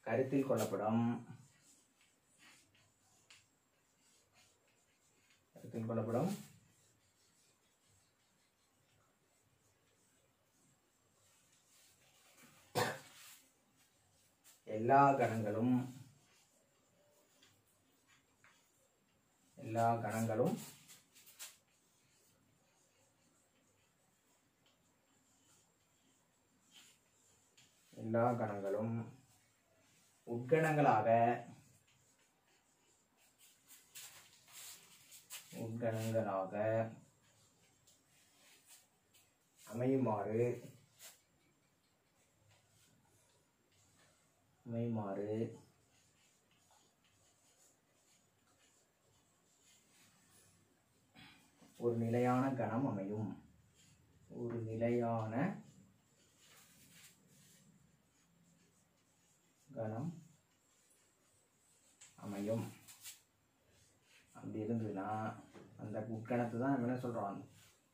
கருத்தில் கொள்ளப்படும் கருத்தில் கொள்ளப்படும் எல்லா கணங்களும் எல்லா கணங்களும் எல்லா கணங்களும் உட்கணங்களாக உட்கணங்களாக அமையுமாறு அமைமாறு ஒரு நிலையான கணம் அமையும். ஒரு நிலையான கணம் அமையும். அப்படி இருந்ததுன்னா அந்த உட்கணத்தை தான் நம்ம என்ன சொல்கிறோம்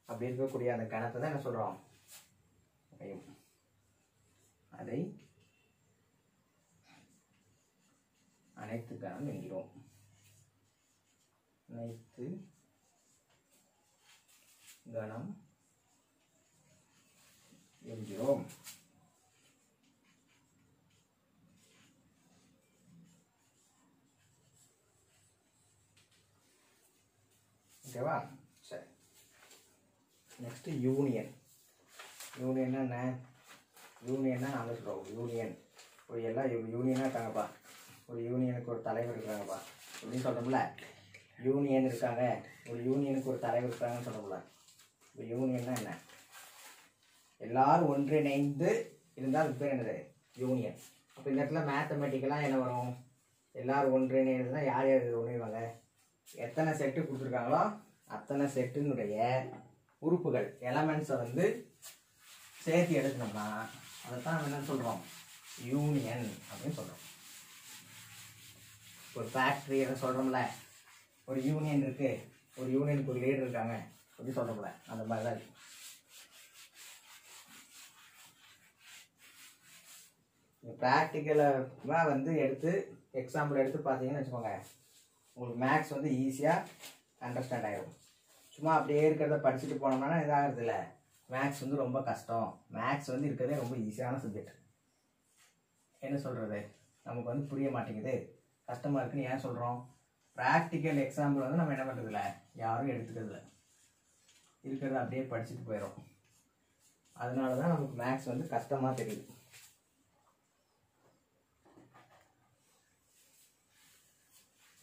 அப்படி இருக்கக்கூடிய அந்த கணத்தை தான் என்ன சொல்கிறோம் அமையும். அதை அனைத்து கணம் என்கிறோம். அனைத்து கணம் என்கிறோம். ஓகேவா சரி. நெக்ஸ்ட் யூனியன் யூனியன்னா என்ன? யூனியன்னா நாங்கள் சொல்கிறோம் யூனியன் ஒரு எல்லாம் யூனியனாக இருக்காங்கப்பா. ஒரு யூனியனுக்கு ஒரு தலைவர் இருக்காங்கப்பா. அப்படின்னு சொல்கிறோம்ல யூனியன் இருக்காங்க. ஒரு யூனியனுக்கு ஒரு தலைவர் இருக்காங்கன்னு சொல்கிறோம்ல இப்போ யூனியன்னா என்ன? எல்லாரும் ஒன்றிணைந்து இருந்தால் அதுக்கு பேர் என்னது? யூனியன் அப்போ இந்த இடத்துல மேத்தமெட்டிக்கலாக என்ன வரும்? எல்லாரும் தான் யார் யார் ஒன்றிவாங்க எத்தனை செட்டு கொடுத்துருக்காங்களோ அத்தனை செட்டினுடைய உறுப்புகள் எலமெண்ட்ஸை வந்து சேர்த்து எடுக்கணும்னா அதைத்தான் நம்ம என்ன சொல்கிறோம் யூனியன் அப்படின்னு சொல்கிறோம் ஒரு ஃபேக்ட்ரி எதை சொல்கிறோம்ல ஒரு யூனியன் இருக்குது ஒரு யூனியனுக்கு ஒரு லீடர் இருக்காங்க. அப்படின்னு சொல்கிறோம்ல அந்த மாதிரி தான் இருக்கு. ப்ராக்டிக்கலாக வந்து எடுத்து எக்ஸாம்பிள் எடுத்து பார்த்தீங்கன்னு வச்சுக்கோங்க. உங்களுக்கு மேக்ஸ் வந்து ஈஸியாக அண்டர்ஸ்டாண்ட் ஆகிடும் சும்மா அப்படியே இருக்கிறத படிச்சுட்டு போனோம்னா இதாகிறது இல்லை. மேக்ஸ் வந்து ரொம்ப கஷ்டம். மேக்ஸ் வந்து இருக்கிறதே ரொம்ப ஈஸியான சப்ஜெக்ட் என்ன சொல்கிறது நமக்கு வந்து புரிய மாட்டேங்குது. கஷ்டமாக இருக்குன்னு ஏன் சொல்கிறோம் ப்ராக்டிக்கல் எக்ஸாம்பிள் வந்து நம்ம என்ன பண்ணுறதில்ல யாரும் எடுத்துக்கிறதில்ல. இருக்கிறத அப்படியே படிச்சுட்டு போயிடும் அதனால தான் நமக்கு மேக்ஸ் வந்து கஷ்டமாக தெரியுது.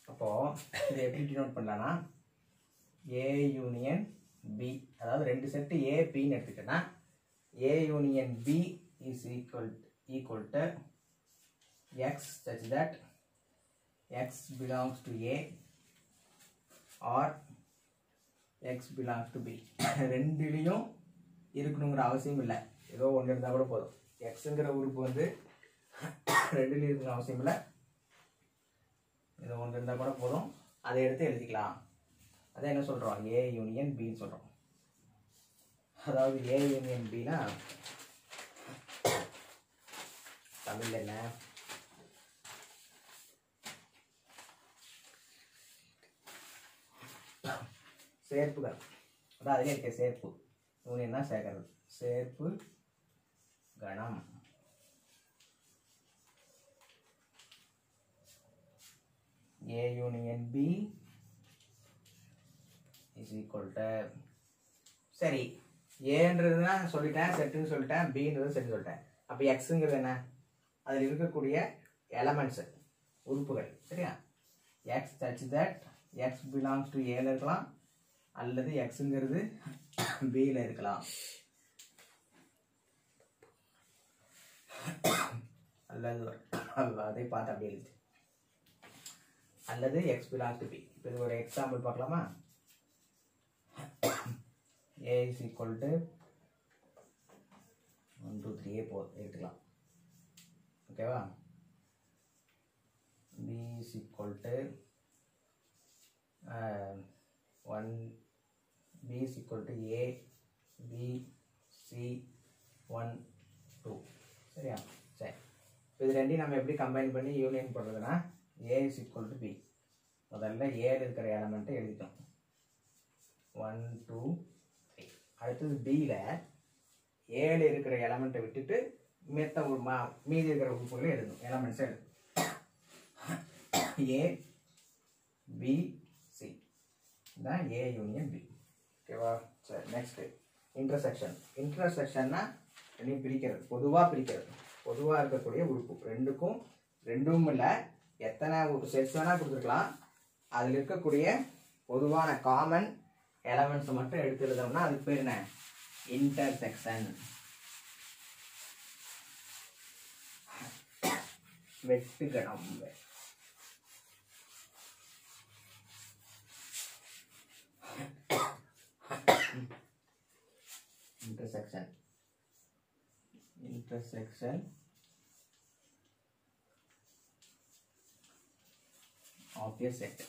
அப்போது இதை எப்படி டினோட் பண்ணலான்னா ஏ யூனியன் பி அதாவது ரெண்டு செட்டு ஏ பின்னு எடுத்துக்கிட்டேன்னா A union B is equal equal to X such that X belongs to A or X belongs to B ரெண்டுலேயும் இருக்கணுங்கிற அவசியம் இல்லை. ஏதோ ஒன்று இருந்தால் கூட போதும். எக்ஸுங்கிற உறுப்பு வந்து ரெண்டுலேயும் இருக்கணும் அவசியம் இல்லை. இது ஒன்று இருந்தால் கூட போதும். அதை எடுத்து எழுதிக்கலாம். அதை என்ன சொல்கிறோம் ஏ யூனியன் பின்னு சொல்கிறோம் அதாவது ஏ யூனியன் பினா தமிழ் என்ன? சேர்ப்புகள். அதான் அதிலே இருக்க சேர்ப்பு. தான் சேர்க்கறது சேர்ப்பு கணம். A union B is equal to சரி. ஏன்றதுனா சொல்லிட்டேன் செட்டுன்னு சொல்லிட்டேன் பின்றது செட்டு சொல்லிட்டேன். அப்போ எக்ஸுங்கிறது என்ன? அதில் இருக்கக்கூடிய எலமெண்ட்ஸு உறுப்புகள். சரியா? X such that X belongs to ஏல இருக்கலாம் அல்லது எக்ஸுங்கிறது பியில் இருக்கலாம். அல்லது அதை பார்த்து அப்படி எழுது அல்லது எக்ஸ் பிலாங்ஸ் டு பி இப்போ இது ஒரு எக்ஸாம்பிள் பார்க்கலாமா? A is equal to one two த்ரீயே போ எடுத்துக்கலாம். ஓகேவா B is equal to one B is equal to A B C one two சரியா? சரி. இப்போ இது ரெண்டையும் நம்ம எப்படி கம்பைன் பண்ணி யூனியன் பண்ணுறதுன்னா A is equal to B முதல்ல ஏல இருக்கிற எலமெண்ட்டை எழுதிட்டோம். ஒன் டூ த்ரீ அடுத்தது பியில் ஏழு இருக்கிற எலமெண்ட்டை விட்டுட்டு மித்த ஒரு மா மீதி இருக்கிற உறுப்புகளை எழுதணும் எலமெண்ட்ஸ் எழுதணும் ஏ பி சி தான் ஏ யூனியன் பி ஓகேவா சரி நெக்ஸ்ட்டு இன்டர்செக்ஷன் இன்டர்செக்ஷன்னா ரெண்டையும் பிரிக்கிறது. பொதுவாக பிரிக்கிறது. பொதுவாக இருக்கக்கூடிய உறுப்பு. ரெண்டுக்கும் ரெண்டும் இல்லை. எத்தனை ஒரு செட்ஸ் வேணால் கொடுத்துருக்கலாம். அதில் இருக்கக்கூடிய பொதுவான காமன் எலமெண்ட்ஸ் மட்டும் எடுத்து எழுதணும்னா அதுக்கு பேர் என்ன? Intersection வெட்டுகணம் intersection intersection of A set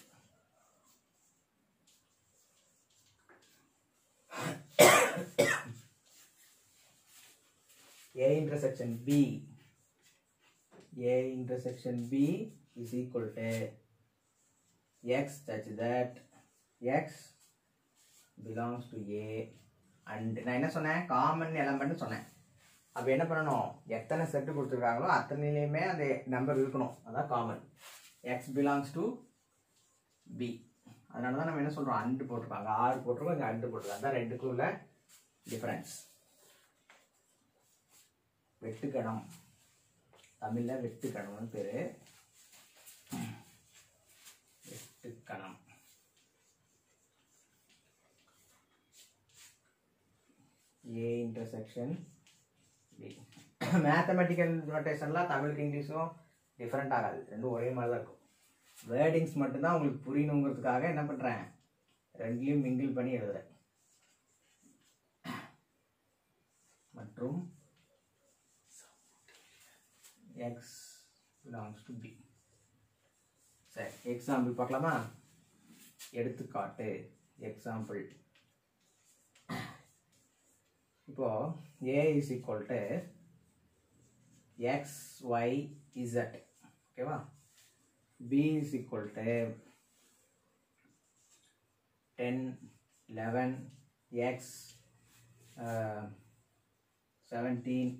A intersection B A intersection B is equal to X such that X belongs to a and நான் என்ன சொன்னேன்? காமன் எலமெண்ட்னு சொன்னேன். அப்போ என்ன பண்ணணும்? எத்தனை செட்டு கொடுத்துருக்காங்களோ அத்தனையிலையுமே அந்த நம்பர் இருக்கணும். அதான் common X belongs to B அதனால தான் நம்ம என்ன சொல்கிறோம் அண்டு போட்டிருக்காங்க ஆறு போட்டிருக்கோம் இங்கே அண்டு போட்டிருக்காங்க அதான் ரெண்டுக்கும் உள்ள டிஃப்ரென்ஸ் வெட்டுக்கணம். தமிழில் வெட்டுக்கணம்னு பேர். வெட்டுக்கணம். ஏ இன்டர்செக்ஷன் பி மேத்தமெட்டிக்கல் நோட்டேஷன்லாம் தமிழுக்கு இங்கிலீஷும் டிஃப்ரெண்ட் ஆகாது. ரெண்டும் ஒரே மாதிரி தான் இருக்கும். வேர்டிங்ஸ் மட்டும்தான் உங்களுக்கு புரியணுங்கிறதுக்காக என்ன பண்ணுறேன் ரெண்டுலேயும் மிங்கிள் பண்ணி எழுதுறேன். மற்றும் எக்ஸ் பிலாங்ஸ் டு பி சரி எக்ஸாம்பிள் பார்க்கலாமா? எடுத்துக்காட்டு எக்ஸாம்பிள் இப்போ A is equal to X Y Z ஓகேவா B is equal to ten eleven X seventeen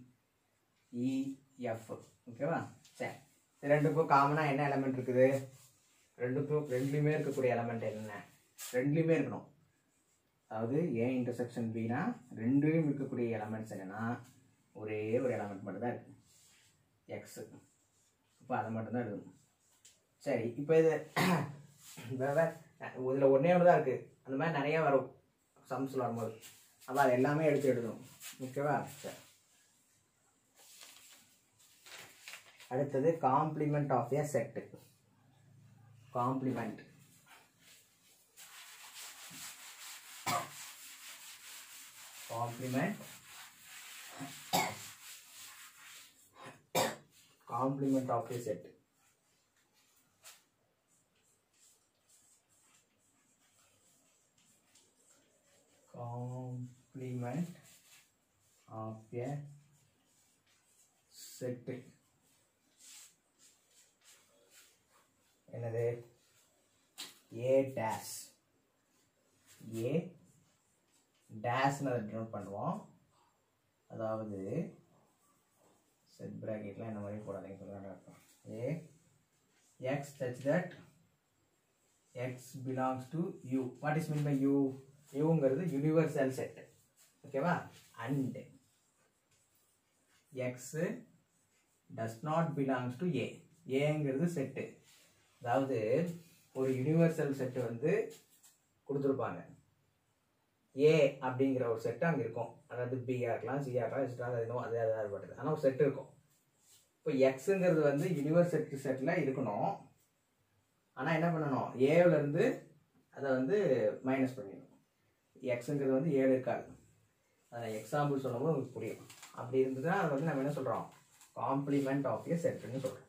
EF ஓகேவா சரி இது ரெண்டுக்கும் காமனாக என்ன எலமெண்ட் இருக்குது? ரெண்டுக்கும் ரெண்டுலேயுமே இருக்கக்கூடிய எலமெண்ட் என்ன? ரெண்டுலேயுமே இருக்கணும். அதாவது ஏ இன்டர்செக்ஷன் பினா ரெண்டையும் இருக்கக்கூடிய எலமெண்ட்ஸ் என்னென்னா ஒரே ஒரு எலமெண்ட் மட்டும்தான் இருக்குது எக்ஸு இப்போ அதை மட்டும்தான் எழுதணும் சரி இப்போ இது வேறு இதில் ஒன்றே ஒன்று தான் இருக்குது அந்த மாதிரி நிறையா வரும். சம்ஸில் வரும்போது. அப்போ அது எல்லாமே எடுத்து எழுதணும். ஓகேவா? சரி. அடுத்தது complement of A set complement complement complement of a set complement of a set என்னது a dash a டேஷ்னு அதை டினோட் பண்ணுவோம். அதாவது செட் ப்ராக்கெட்லாம் இந்த மாதிரி போடாதீங்க சொல்லுங்க A X such that X belongs to U what is mean by U யூங்கிறது universal set ஓகேவா and X does not belongs to A ஏங்கிறது செட்டு அதாவது ஒரு யூனிவர்சல் செட்டு வந்து கொடுத்துருப்பாங்க. ஏ அப்படிங்கிற ஒரு செட்டு அங்கே இருக்கும். அதாவது பிஆ இருக்கலாம் சிஆ இருக்கலாம் எக்ஸ்ட்ரா அது இன்னும் அதே அதாவது பட்டது ஆனால் ஒரு செட் இருக்கும். இப்போ எக்ஸுங்கிறது வந்து யூனிவர்செட் செட்டில் இருக்கணும். ஆனால் என்ன பண்ணணும்? ஏவிலேருந்து அதை வந்து மைனஸ் பண்ணிடணும். எக்ஸுங்கிறது வந்து ஏழு இருக்காது. அதை எக்ஸாம்பிள் சொல்லும்போது உங்களுக்கு புரியும். அப்படி இருந்ததுன்னா அதை வந்து நம்ம என்ன சொல்கிறோம் காம்ப்ளிமெண்ட் ஆஃப் ஏ செட்டுன்னு சொல்கிறோம்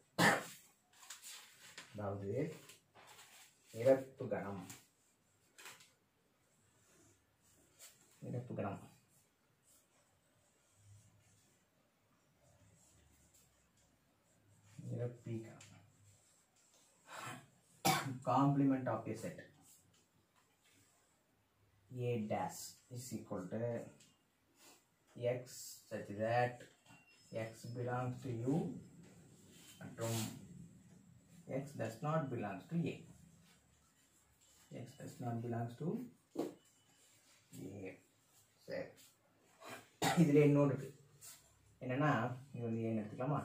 அதாவது நிரப்பு கணம் நிரப்பு கணம் நிரப்பி கணம் complement of a set a dash is equal to x such that x belongs to u மற்றும் x does not belongs to a x does not belongs to a சரி இதில் இன்னொன்று இருக்குது என்னென்னா இது வந்து ஏன்னு எடுத்துக்கலாமா?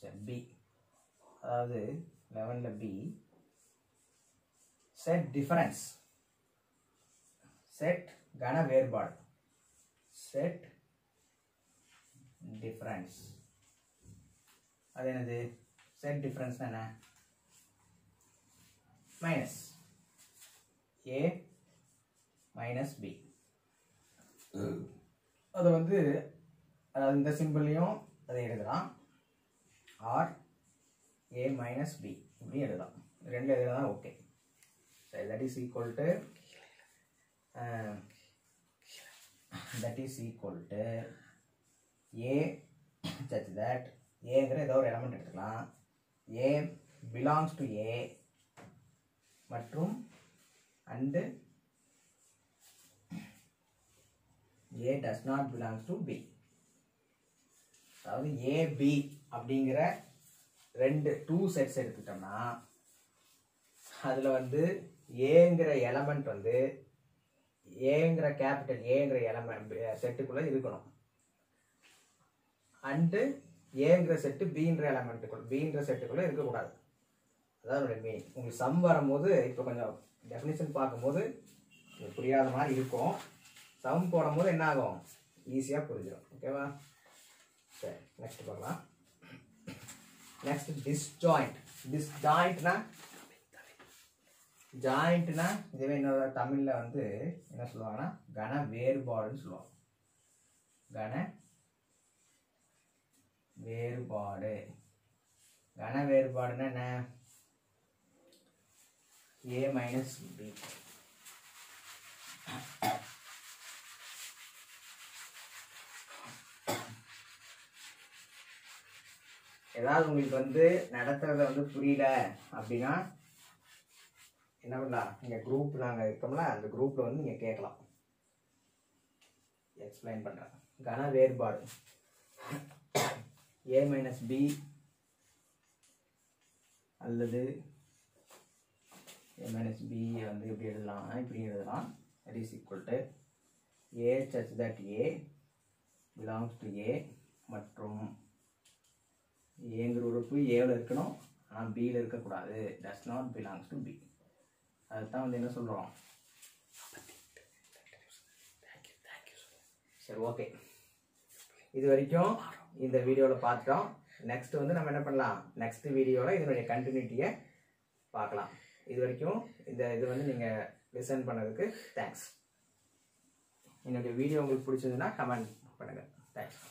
சரி பி அதாவது லெவனில் பி செட் டிஃபரன்ஸ் செட் கன வேறுபாடு. செட் டிஃபரன்ஸ் அது என்னது? செட் டிஃபரன்ஸ் என்ன? மைனஸ் ஏ மைனஸ் பி அதை வந்து அதாவது இந்த சிம்பிளையும் அதை எழுதலாம். ஆர் ஏ மைனஸ் பி இப்படி எழுதலாம். ரெண்டு எழுதலாம் ஓகே சரி that is equal to that is equal to A such that ஏங்கிற ஏதோ ஒரு எலமெண்ட் எடுத்துக்கலாம். ஏ பிலாங்ஸ் டு ஏ மற்றும் and A does not belongs to B அதாவது ஏ பி அப்படிங்கிற ரெண்டு டூ செட்ஸ் எடுத்துட்டோம்னா அதில் வந்து ஏங்கிற எலமெண்ட் வந்து ஏங்கிற கேபிட்டல் ஏங்கிற எலமெண்ட் செட்டுக்குள்ளே இருக்கணும். அண்டு ஏங்கிற செட்டு பீன்ற எலமெண்ட்டுக்குள்ள பீன்ற செட்டுக்குள்ளே இருக்கக்கூடாது. அதான் என்னோட மீனிங் உங்களுக்கு சம் வரும்போது இப்போ கொஞ்சம் டெஃபினிஷன் பார்க்கும்போது புரியாத மாதிரி இருக்கும். சம் போடும்போது என்ன ஆகும்? ஈஸியாக புரிஞ்சிடும் ஓகேவா சரி நெக்ஸ்ட் பார்க்கலாம். நெக்ஸ்ட் டிஸ்ஜாயிண்ட் டிஸ்ஜாயிண்ட்னா ஜாயிண்ட்னா இதுவே என்னோட தமிழில் வந்து என்ன சொல்லுவாங்கன்னா கன வேறுபாடுன்னு சொல்லுவாங்க. கன வேறுபாடு. கன வேறுபாடுன்னா என்ன? ஏ மைனஸ் பி ஏதாவது உங்களுக்கு வந்து நடத்துறத வந்து புரியல அப்படின்னா என்ன பண்ணலாம்? நீங்கள் குரூப் நாங்கள் இருக்கோம்ல அந்த குரூப்பில் வந்து நீங்கள் கேட்கலாம். எக்ஸ்பிளைன் பண்ணுறேன் கன வேறுபாடு. ஏ மைனஸ் பி அல்லது ஏ மைனஸ் பி வந்து எப்படி எழுதலாம்? இப்படி எழுதலாம். That is equal to A such that A belongs to A மற்றும் ஏங்கிற உறுப்பு ஏவில் இருக்கணும். ஆனால் பியில் இருக்கக்கூடாது. Does not belongs to B அதுதான் வந்து என்ன சொல்கிறோம் சரி ஓகே இது வரைக்கும் இந்த வீடியோவில் பார்த்துட்டோம். நெக்ஸ்ட் வந்து நம்ம என்ன பண்ணலாம்? நெக்ஸ்ட் வீடியோவில் இதனுடைய கண்டினியூட்டியை பார்க்கலாம். இது வரைக்கும் இந்த இது வந்து நீங்கள் லிசன் பண்ணதுக்கு தேங்க்ஸ் என்னுடைய வீடியோ உங்களுக்கு பிடிச்சதுன்னா கமெண்ட் பண்ணுங்கள் தேங்க்ஸ்